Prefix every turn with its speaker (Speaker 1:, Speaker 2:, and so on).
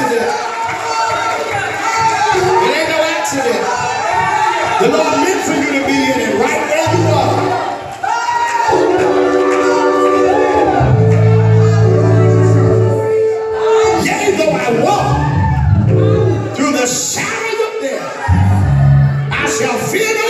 Speaker 1: accident. It ain't no accident. The Lord meant for you to be in it right where you are. Yea, though I walk through the shadow of death, I shall fear no